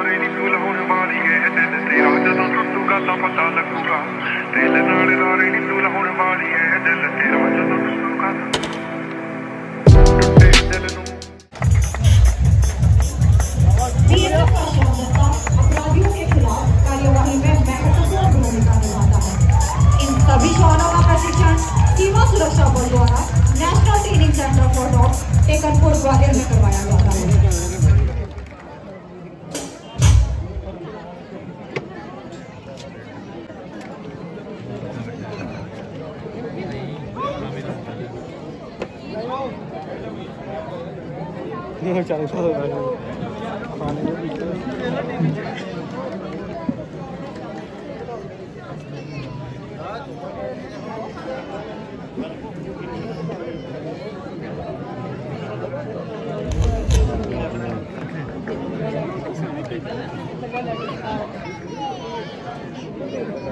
ਨਾਰੇ ਨੀ ਤੂੰ ਲਾਉਣ ਵਾਲੀ ਏ ਦਿਲ ਤੇਰਾ ਜਦੋਂ ਟੁੱਟੂਗਾ ਤਾਂ ਪਤਾ ਲੱਗੂਗਾ ਦਿਲ ਨਾਲ ਨਾਰੇ ਨੀ ਤੂੰ ਲਾਉਣ ਵਾਲੀ ਏ ਦਿਲ ਤੇਰਾ ਜਦੋਂ ਟੁੱਟੂਗਾ ਟੁੱਟੇ ਦਿਲ ਨੂੰ वीरता का शब्दता अपराधियों के खिलाफ कार्यवाही में महत्वपूर्ण भूमिका निभाता है इन सभी जवानों का प्रशिक्षण सीमा सुरक्षा बल द्वारा national training centre for dogs Tekanpur Gwalior में करवाया जाता है नहीं चल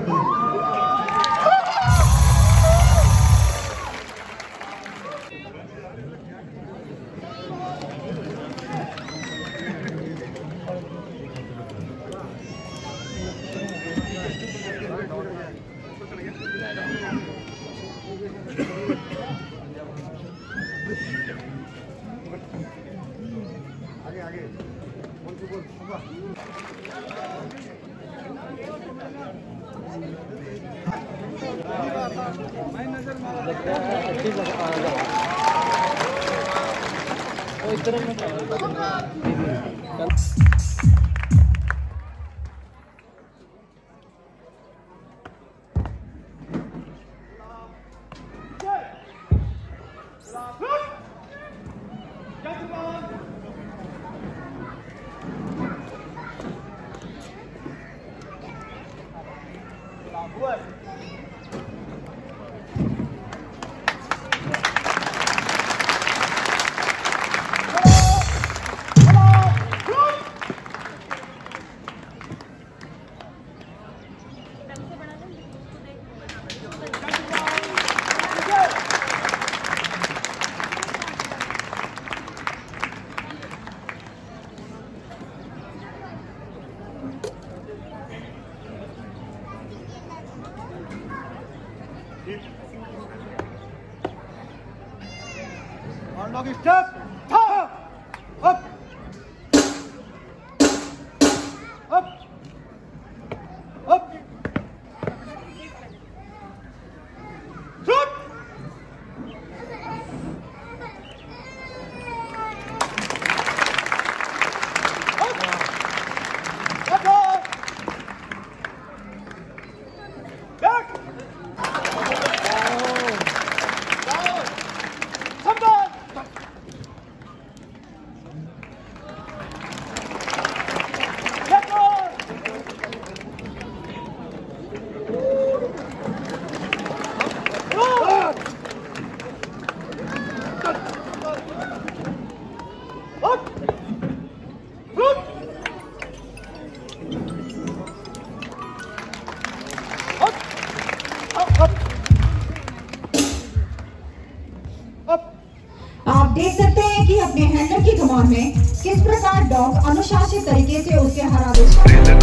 Thank you. आगे आगे बोल तू बोल मैं नज़र अच्छी जगह आ जाओ इस तरह में Bless Arnold, step! आप देख सकते हैं कि अपने हैंडल की कमान में किस प्रकार डॉग अनुशासित तरीके से उसके हरावेश